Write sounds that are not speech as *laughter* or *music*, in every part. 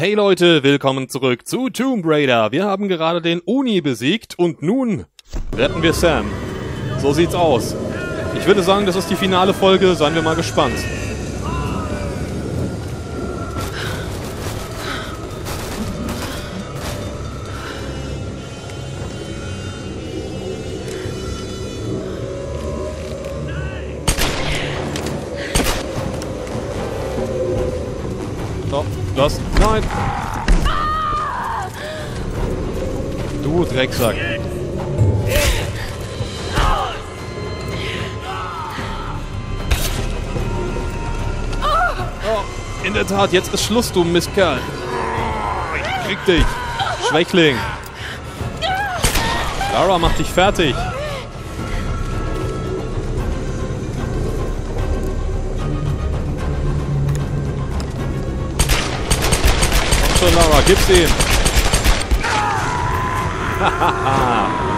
Hey Leute, willkommen zurück zu Tomb Raider. Wir haben gerade den Uni besiegt und nun retten wir Sam. So sieht's aus. Ich würde sagen, das ist die finale Folge, seien wir mal gespannt. Nein! Du Drecksack. Oh, in der Tat, jetzt ist Schluss, du Mistkerl. Ich krieg dich. Schwächling. Lara, mach dich fertig. Schon, Lara, gib's ihm. *laughs*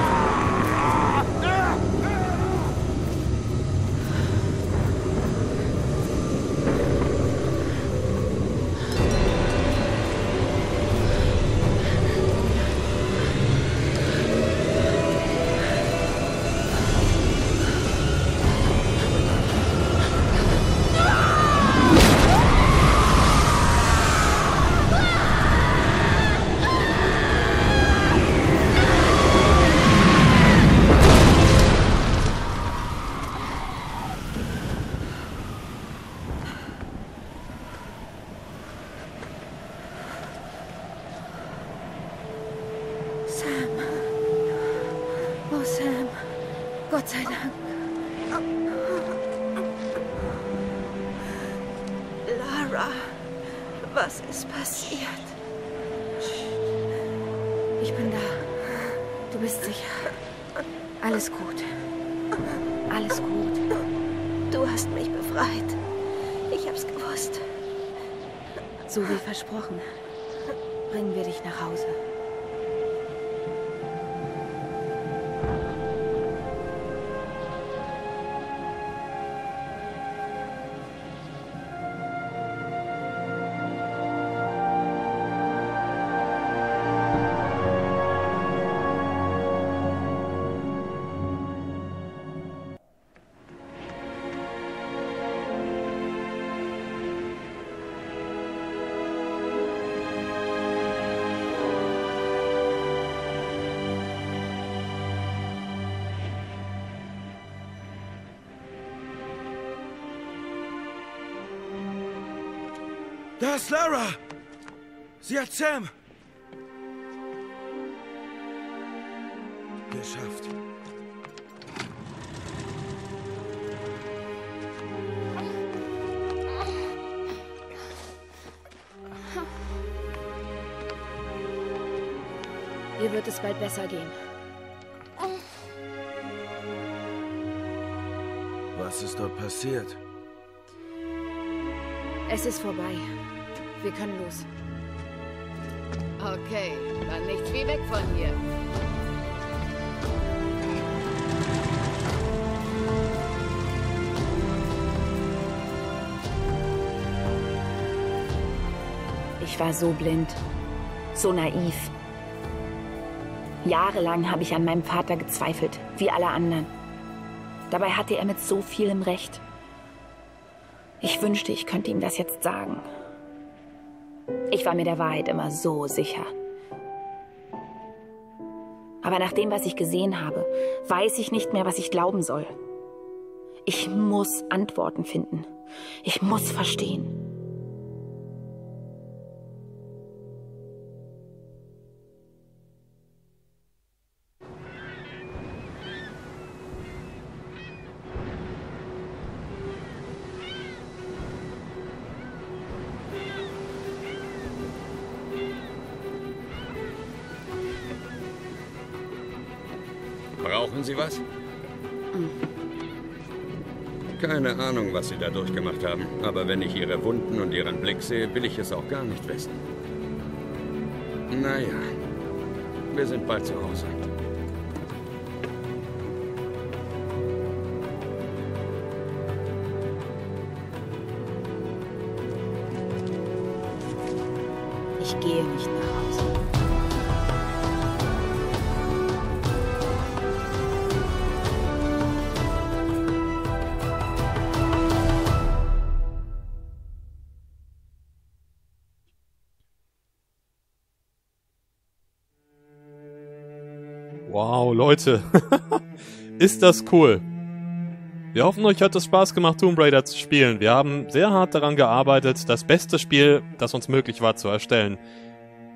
Gott sei Dank. Lara, was ist passiert? Ich bin da. Du bist sicher. Alles gut. Alles gut. Du hast mich befreit. Ich hab's gewusst. So wie versprochen. Bringen wir dich nach Hause. Da ist Lara! Sie hat Sam! Geschafft. Ihr wird es bald besser gehen. Was ist dort passiert? Es ist vorbei. Wir können los. Okay, dann nichts wie weg von hier. Ich war so blind, so naiv. Jahrelang habe ich an meinem Vater gezweifelt, wie alle anderen. Dabei hatte er mit so vielem Recht. Ich wünschte, ich könnte ihm das jetzt sagen. Ich war mir der Wahrheit immer so sicher. Aber nach dem, was ich gesehen habe, weiß ich nicht mehr, was ich glauben soll. Ich muss Antworten finden. Ich muss verstehen. Brauchen Sie was? Keine Ahnung, was Sie da durchgemacht haben. Aber wenn ich Ihre Wunden und Ihren Blick sehe, will ich es auch gar nicht wissen. Naja, wir sind bald zu Hause. Ich gehe nicht nach Hause. Wow, Leute. *laughs* Ist das cool. Wir hoffen, euch hat es Spaß gemacht, Tomb Raider zu spielen. Wir haben sehr hart daran gearbeitet, das beste Spiel, das uns möglich war, zu erstellen.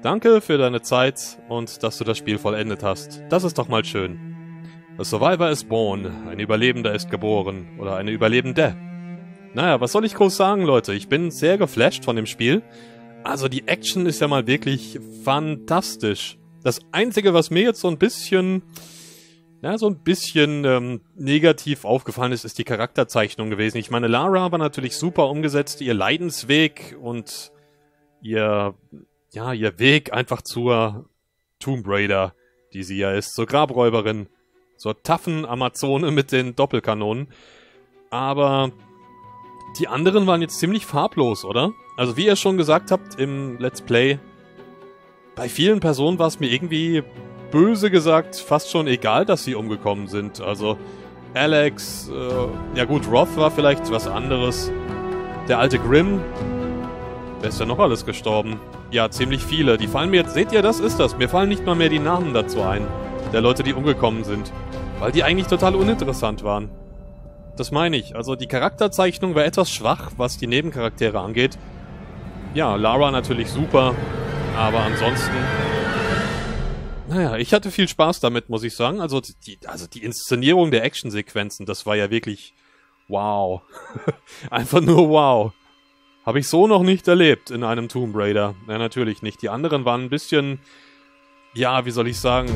Danke für deine Zeit und dass du das Spiel vollendet hast. Das ist doch mal schön. A Survivor is born. Ein Überlebender ist geboren. Oder eine Überlebende. Naja, was soll ich groß sagen, Leute? Ich bin sehr geflasht von dem Spiel. Also die Action ist ja mal wirklich fantastisch. Das Einzige, was mir jetzt so ein bisschen, ja, so ein bisschen ähm, negativ aufgefallen ist, ist die Charakterzeichnung gewesen. Ich meine, Lara war natürlich super umgesetzt, ihr Leidensweg und ihr, ja, ihr Weg einfach zur Tomb Raider, die sie ja ist, zur Grabräuberin, zur taffen Amazone mit den Doppelkanonen. Aber die anderen waren jetzt ziemlich farblos, oder? Also wie ihr schon gesagt habt im Let's Play, bei vielen Personen war es mir irgendwie böse gesagt fast schon egal, dass sie umgekommen sind. Also Alex, äh, ja gut, Roth war vielleicht was anderes. Der alte Grimm, wer ist denn noch alles gestorben? Ja, ziemlich viele. Die fallen mir jetzt, seht ihr, das ist das. Mir fallen nicht mal mehr die Namen dazu ein, der Leute, die umgekommen sind. Weil die eigentlich total uninteressant waren. Das meine ich. Also die Charakterzeichnung war etwas schwach, was die Nebencharaktere angeht. Ja, Lara natürlich super. Aber ansonsten. Naja, ich hatte viel Spaß damit, muss ich sagen. Also die, also die Inszenierung der Actionsequenzen, das war ja wirklich wow. *laughs* Einfach nur wow. Habe ich so noch nicht erlebt in einem Tomb Raider. Ja, natürlich nicht. Die anderen waren ein bisschen, ja, wie soll ich sagen,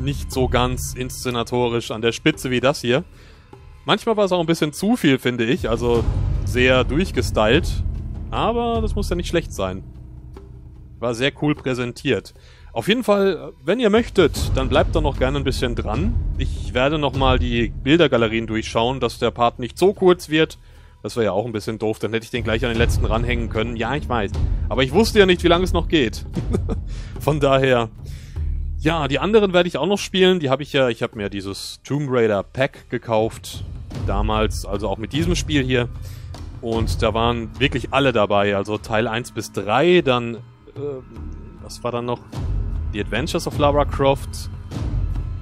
nicht so ganz inszenatorisch an der Spitze wie das hier. Manchmal war es auch ein bisschen zu viel, finde ich. Also sehr durchgestylt. Aber das muss ja nicht schlecht sein. War sehr cool präsentiert. Auf jeden Fall, wenn ihr möchtet, dann bleibt doch noch gerne ein bisschen dran. Ich werde nochmal die Bildergalerien durchschauen, dass der Part nicht so kurz wird. Das wäre ja auch ein bisschen doof, dann hätte ich den gleich an den letzten ranhängen können. Ja, ich weiß. Aber ich wusste ja nicht, wie lange es noch geht. *laughs* Von daher... Ja, die anderen werde ich auch noch spielen. Die habe ich ja, ich habe mir dieses Tomb Raider Pack gekauft. Damals, also auch mit diesem Spiel hier. Und da waren wirklich alle dabei, also Teil 1 bis 3, dann, äh, was war dann noch? The Adventures of Lara Croft.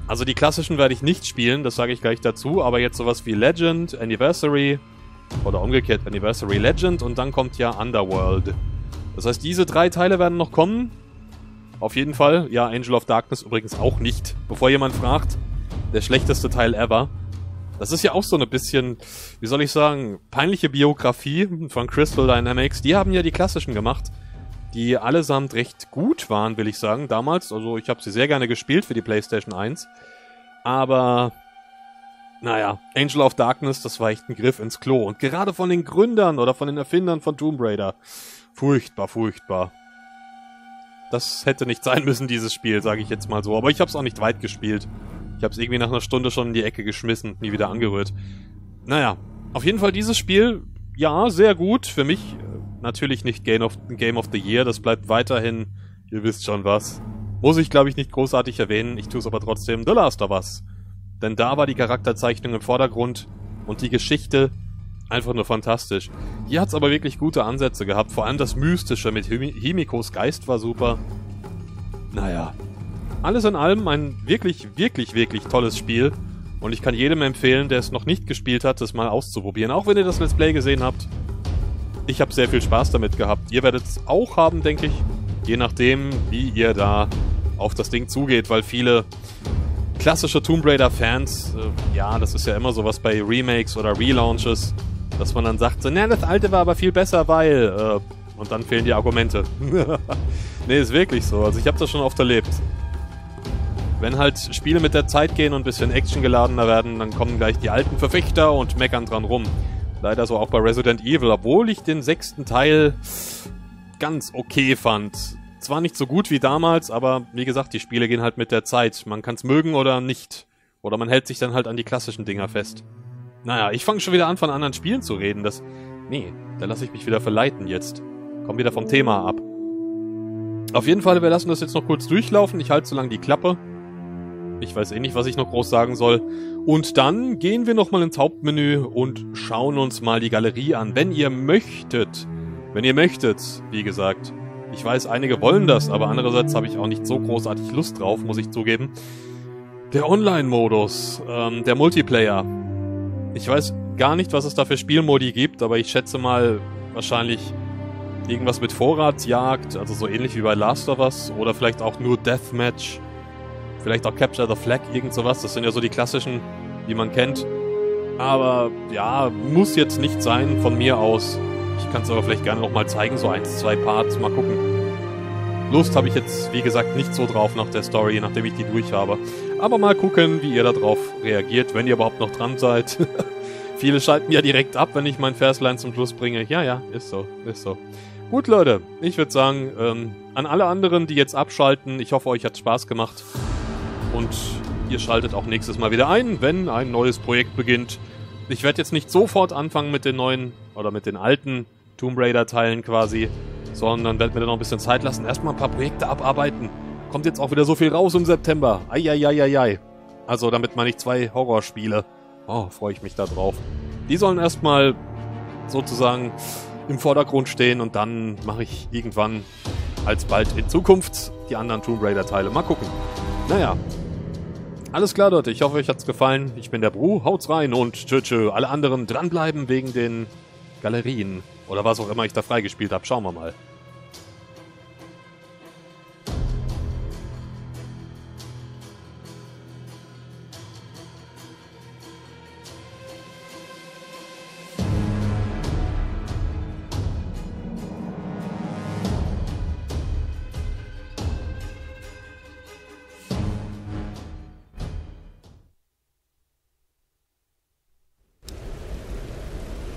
Also die klassischen werde ich nicht spielen, das sage ich gleich dazu, aber jetzt sowas wie Legend, Anniversary oder umgekehrt Anniversary Legend und dann kommt ja Underworld. Das heißt, diese drei Teile werden noch kommen. Auf jeden Fall. Ja, Angel of Darkness übrigens auch nicht. Bevor jemand fragt, der schlechteste Teil ever. Das ist ja auch so ein bisschen, wie soll ich sagen, peinliche Biografie von Crystal Dynamics. Die haben ja die klassischen gemacht, die allesamt recht gut waren, will ich sagen, damals. Also ich habe sie sehr gerne gespielt für die PlayStation 1. Aber, naja, Angel of Darkness, das war echt ein Griff ins Klo. Und gerade von den Gründern oder von den Erfindern von Tomb Raider. Furchtbar, furchtbar. Das hätte nicht sein müssen, dieses Spiel, sage ich jetzt mal so. Aber ich habe es auch nicht weit gespielt. Ich habe es irgendwie nach einer Stunde schon in die Ecke geschmissen, nie wieder angerührt. Naja, auf jeden Fall dieses Spiel, ja, sehr gut. Für mich äh, natürlich nicht Game of, Game of the Year. Das bleibt weiterhin, ihr wisst schon was. Muss ich, glaube ich, nicht großartig erwähnen. Ich tue es aber trotzdem. The Last of Us. Denn da war die Charakterzeichnung im Vordergrund und die Geschichte einfach nur fantastisch. Hier hat es aber wirklich gute Ansätze gehabt. Vor allem das Mystische mit Himikos Geist war super. Naja, alles in allem ein wirklich, wirklich, wirklich tolles Spiel. Und ich kann jedem empfehlen, der es noch nicht gespielt hat, das mal auszuprobieren. Auch wenn ihr das Let's Play gesehen habt. Ich habe sehr viel Spaß damit gehabt. Ihr werdet es auch haben, denke ich. Je nachdem, wie ihr da auf das Ding zugeht, weil viele klassische Tomb Raider-Fans, äh, ja, das ist ja immer sowas bei Remakes oder Relaunches, dass man dann sagt, so, na, das alte war aber viel besser, weil... Äh, und dann fehlen die Argumente. *laughs* nee, ist wirklich so. Also ich habe das schon oft erlebt. Wenn halt Spiele mit der Zeit gehen und ein bisschen actiongeladener werden, dann kommen gleich die alten Verfechter und meckern dran rum. Leider so auch bei Resident Evil, obwohl ich den sechsten Teil ganz okay fand. Zwar nicht so gut wie damals, aber wie gesagt, die Spiele gehen halt mit der Zeit. Man kann es mögen oder nicht. Oder man hält sich dann halt an die klassischen Dinger fest. Naja, ich fange schon wieder an, von anderen Spielen zu reden. Das. Nee, da lasse ich mich wieder verleiten jetzt. Komm wieder vom Thema ab. Auf jeden Fall, wir lassen das jetzt noch kurz durchlaufen. Ich halte so lange die Klappe. Ich weiß eh nicht, was ich noch groß sagen soll. Und dann gehen wir nochmal ins Hauptmenü und schauen uns mal die Galerie an. Wenn ihr möchtet, wenn ihr möchtet, wie gesagt. Ich weiß, einige wollen das, aber andererseits habe ich auch nicht so großartig Lust drauf, muss ich zugeben. Der Online-Modus, ähm, der Multiplayer. Ich weiß gar nicht, was es da für Spielmodi gibt, aber ich schätze mal wahrscheinlich irgendwas mit Vorratsjagd, also so ähnlich wie bei Last of Us, oder vielleicht auch nur Deathmatch Vielleicht auch Capture the Flag, irgend sowas. Das sind ja so die klassischen, die man kennt. Aber ja, muss jetzt nicht sein von mir aus. Ich kann es aber vielleicht gerne nochmal zeigen, so eins, zwei Parts, mal gucken. Lust habe ich jetzt, wie gesagt, nicht so drauf nach der Story, nachdem ich die durch habe. Aber mal gucken, wie ihr darauf reagiert, wenn ihr überhaupt noch dran seid. *laughs* Viele schalten ja direkt ab, wenn ich mein Verslein zum Schluss bringe. Ja, ja, ist so, ist so. Gut, Leute, ich würde sagen, ähm, an alle anderen, die jetzt abschalten, ich hoffe, euch hat Spaß gemacht. Und ihr schaltet auch nächstes Mal wieder ein, wenn ein neues Projekt beginnt. Ich werde jetzt nicht sofort anfangen mit den neuen oder mit den alten Tomb Raider Teilen quasi, sondern werde mir dann noch ein bisschen Zeit lassen, erstmal ein paar Projekte abarbeiten. Kommt jetzt auch wieder so viel raus im September. Eieieiei. Also damit meine ich zwei Horrorspiele. Oh, freue ich mich da drauf. Die sollen erstmal sozusagen im Vordergrund stehen und dann mache ich irgendwann alsbald in Zukunft die anderen Tomb Raider Teile. Mal gucken. Naja. Alles klar, Leute. Ich hoffe, euch hat's gefallen. Ich bin der Bru. Haut's rein und tschö, tschö. Alle anderen dranbleiben wegen den Galerien. Oder was auch immer ich da freigespielt habe. Schauen wir mal.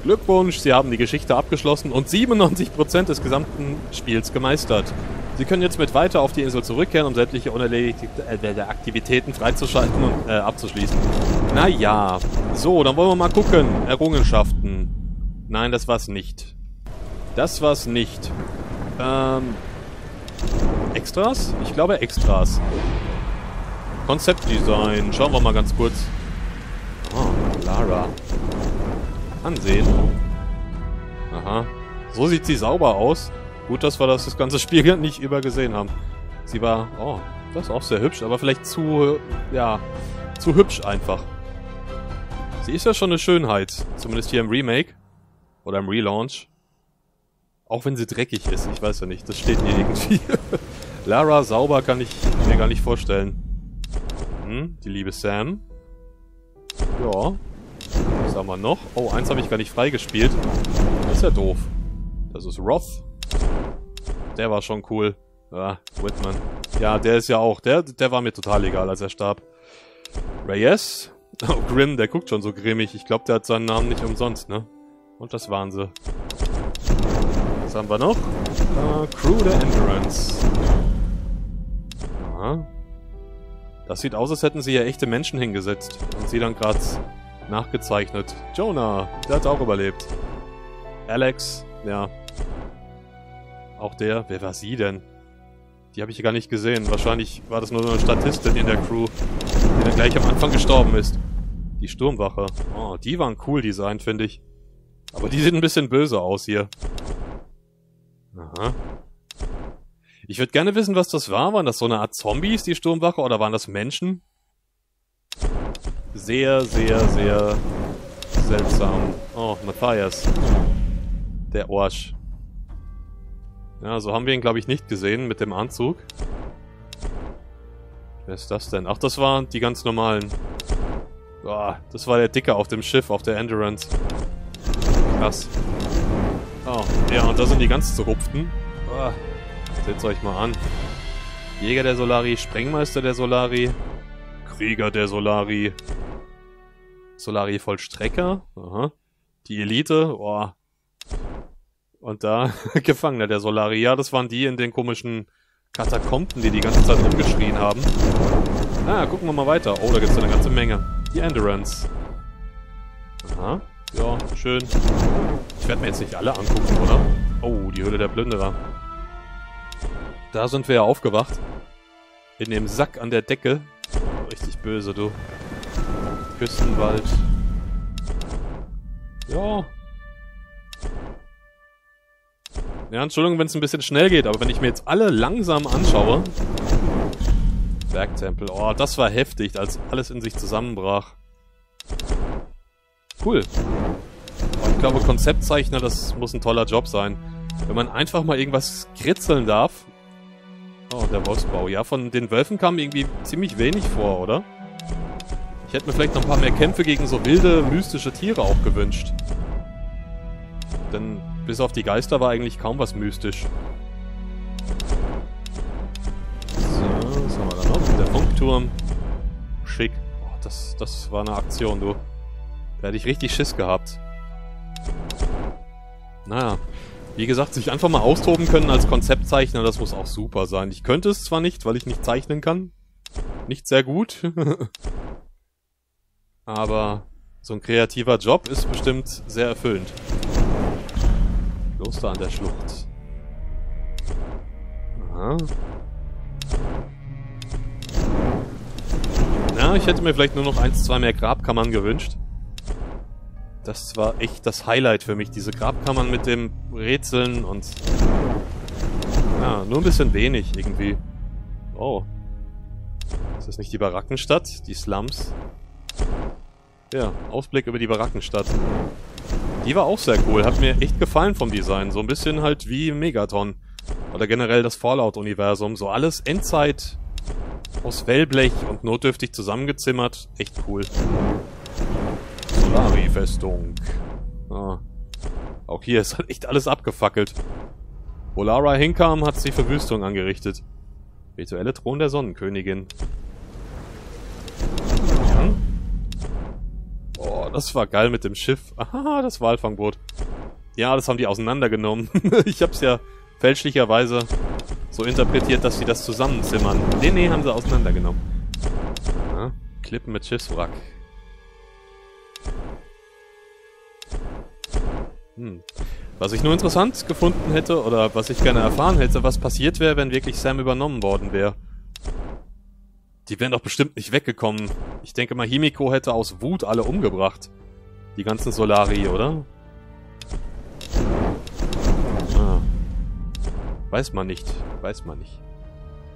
Glückwunsch, Sie haben die Geschichte abgeschlossen und 97% des gesamten Spiels gemeistert. Sie können jetzt mit weiter auf die Insel zurückkehren, um sämtliche unerledigte äh, Aktivitäten freizuschalten und äh, abzuschließen. Naja. So, dann wollen wir mal gucken. Errungenschaften. Nein, das war's nicht. Das war's nicht. Ähm. Extras? Ich glaube Extras. Konzeptdesign. Schauen wir mal ganz kurz. Oh, Lara ansehen. Aha. So sieht sie sauber aus. Gut, dass wir das, das ganze Spiel *laughs* nicht übergesehen haben. Sie war... Oh, das ist auch sehr hübsch, aber vielleicht zu... Ja, zu hübsch einfach. Sie ist ja schon eine Schönheit. Zumindest hier im Remake. Oder im Relaunch. Auch wenn sie dreckig ist. Ich weiß ja nicht. Das steht hier irgendwie. *laughs* Lara sauber kann ich mir gar nicht vorstellen. Hm, die liebe Sam. Ja, was haben wir noch? Oh, eins habe ich gar nicht freigespielt. Das ist ja doof. Das ist Roth. Der war schon cool. Ah, Whitman. Ja, der ist ja auch. Der, der war mir total egal, als er starb. Reyes? *laughs* Oh, Grimm, der guckt schon so grimmig. Ich glaube, der hat seinen Namen nicht umsonst, ne? Und das waren sie. Was haben wir noch? Uh, Crew der Endurance. Aha. Das sieht aus, als hätten sie ja echte Menschen hingesetzt. Und sie dann gerade Nachgezeichnet. Jonah, der hat auch überlebt. Alex, ja. Auch der. Wer war sie denn? Die habe ich gar nicht gesehen. Wahrscheinlich war das nur so eine Statistin in der Crew, die dann gleich am Anfang gestorben ist. Die Sturmwache. Oh, die waren cool designt, finde ich. Aber die sieht ein bisschen böse aus hier. Aha. Ich würde gerne wissen, was das war. Waren das so eine Art Zombies, die Sturmwache, oder waren das Menschen? Sehr, sehr, sehr seltsam. Oh, Matthias. Der Orsch. Ja, so haben wir ihn, glaube ich, nicht gesehen mit dem Anzug. Wer ist das denn? Ach, das waren die ganz normalen. Boah, das war der Dicke auf dem Schiff, auf der Endurance. Krass. Oh, ja, und da sind die ganz zerrupften. Oh, Seht's euch mal an. Jäger der Solari, Sprengmeister der Solari, Krieger der Solari, Solari-Vollstrecker. Die Elite. Boah. Und da *laughs* Gefangener der Solari. Ja, das waren die in den komischen Katakomben, die die ganze Zeit rumgeschrien haben. Ah, gucken wir mal weiter. Oh, da gibt's eine ganze Menge. Die Endurance. Aha. Ja, schön. Ich werde mir jetzt nicht alle angucken, oder? Oh, die Höhle der Plünderer. Da sind wir ja aufgewacht. In dem Sack an der Decke. Richtig böse, du. Küstenwald. Ja. Ja, Entschuldigung, wenn es ein bisschen schnell geht, aber wenn ich mir jetzt alle langsam anschaue... Bergtempel. Oh, das war heftig, als alles in sich zusammenbrach. Cool. Ich glaube, Konzeptzeichner, das muss ein toller Job sein. Wenn man einfach mal irgendwas kritzeln darf. Oh, der Wolfsbau. Ja, von den Wölfen kam irgendwie ziemlich wenig vor, oder? Ich hätte mir vielleicht noch ein paar mehr Kämpfe gegen so wilde, mystische Tiere auch gewünscht. Denn bis auf die Geister war eigentlich kaum was mystisch. So, was haben wir da noch? Der Funkturm. Schick. Oh, das, das war eine Aktion, du. Da hätte ich richtig Schiss gehabt. Naja. Wie gesagt, sich einfach mal austoben können als Konzeptzeichner, das muss auch super sein. Ich könnte es zwar nicht, weil ich nicht zeichnen kann. Nicht sehr gut. *laughs* Aber so ein kreativer Job ist bestimmt sehr erfüllend. Kloster an der Schlucht. Aha. Na, ich hätte mir vielleicht nur noch eins, zwei mehr Grabkammern gewünscht. Das war echt das Highlight für mich, diese Grabkammern mit dem Rätseln und... Ja, nur ein bisschen wenig irgendwie. Oh. Ist das nicht die Barackenstadt? Die Slums? Ja, Ausblick über die Barackenstadt. Die war auch sehr cool, hat mir echt gefallen vom Design. So ein bisschen halt wie Megaton. Oder generell das Fallout-Universum. So alles Endzeit aus Wellblech und notdürftig zusammengezimmert. Echt cool. Solari-Festung. Ah. Auch hier ist halt echt alles abgefackelt. Wo Lara hinkam, hat sie Verwüstung angerichtet. Virtuelle Thron der Sonnenkönigin. das war geil mit dem Schiff. Aha, das Walfangboot. Ja, das haben die auseinandergenommen. *laughs* ich hab's ja fälschlicherweise so interpretiert, dass sie das zusammenzimmern. Nee, nee, haben sie auseinandergenommen. Ja, Klippen mit Schiffswrack. Hm. Was ich nur interessant gefunden hätte, oder was ich gerne erfahren hätte, was passiert wäre, wenn wirklich Sam übernommen worden wäre. Die wären doch bestimmt nicht weggekommen. Ich denke mal, Himiko hätte aus Wut alle umgebracht. Die ganzen Solari, oder? Ah. Weiß man nicht. Weiß man nicht.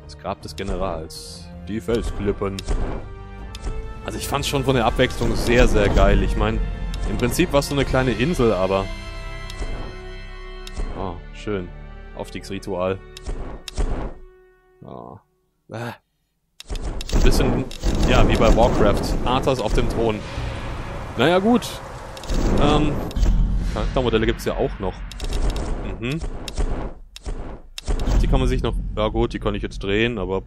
Das Grab des Generals. Die Felsklippen. Also ich fand schon von der Abwechslung sehr, sehr geil. Ich meine, im Prinzip war es so eine kleine Insel, aber... Oh, schön. Aufstiegsritual. Oh. Ah bisschen, ja, wie bei Warcraft. Arthas auf dem Thron. Naja, gut. Ähm, Charaktermodelle gibt es ja auch noch. Mhm. Die kann man sich noch... Ja gut, die kann ich jetzt drehen, aber...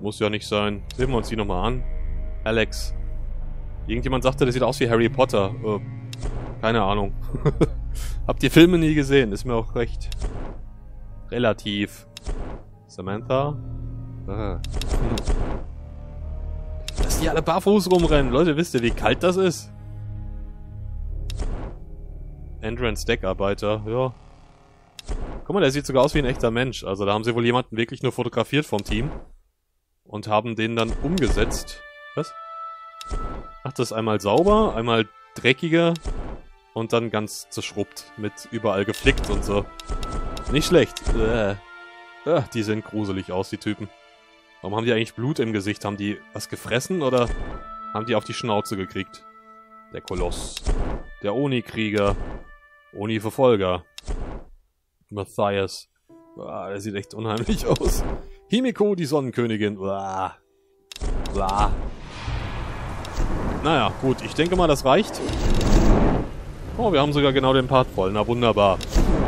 Muss ja nicht sein. Sehen wir uns die nochmal an. Alex. Irgendjemand sagte, der sieht aus wie Harry Potter. Äh, keine Ahnung. *laughs* Habt ihr Filme nie gesehen? Ist mir auch recht. Relativ. Samantha. Ah. Dass die alle barfuß rumrennen. Leute, wisst ihr, wie kalt das ist? Entrance Deckarbeiter, ja. Guck mal, der sieht sogar aus wie ein echter Mensch. Also da haben sie wohl jemanden wirklich nur fotografiert vom Team. Und haben den dann umgesetzt. Was? Ach, das ist einmal sauber, einmal dreckiger und dann ganz zerschrubbt. Mit überall geflickt und so. Nicht schlecht. Äh. Ah, die sehen gruselig aus, die Typen. Warum haben die eigentlich Blut im Gesicht? Haben die was gefressen oder haben die auf die Schnauze gekriegt? Der Koloss. Der Oni-Krieger. Oni-Verfolger. Matthias. Ah, der sieht echt unheimlich *laughs* aus. Himiko, die Sonnenkönigin. Uah. Uah. Naja, gut. Ich denke mal, das reicht. Oh, wir haben sogar genau den Part voll. Na, wunderbar.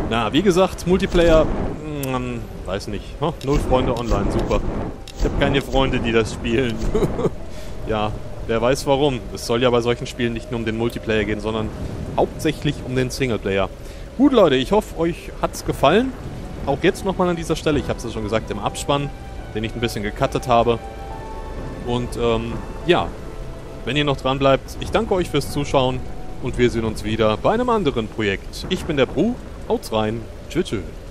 Na, wie gesagt, Multiplayer... Hm, weiß nicht. Oh, null Freunde online. Super. Ich habe keine Freunde, die das spielen. *laughs* ja, wer weiß warum. Es soll ja bei solchen Spielen nicht nur um den Multiplayer gehen, sondern hauptsächlich um den Singleplayer. Gut, Leute, ich hoffe, euch hat's gefallen. Auch jetzt nochmal an dieser Stelle. Ich habe es ja schon gesagt im Abspann, den ich ein bisschen gecuttet habe. Und ähm, ja, wenn ihr noch dran bleibt, ich danke euch fürs Zuschauen und wir sehen uns wieder bei einem anderen Projekt. Ich bin der Bru Haut's rein. Tschüss. tschüss.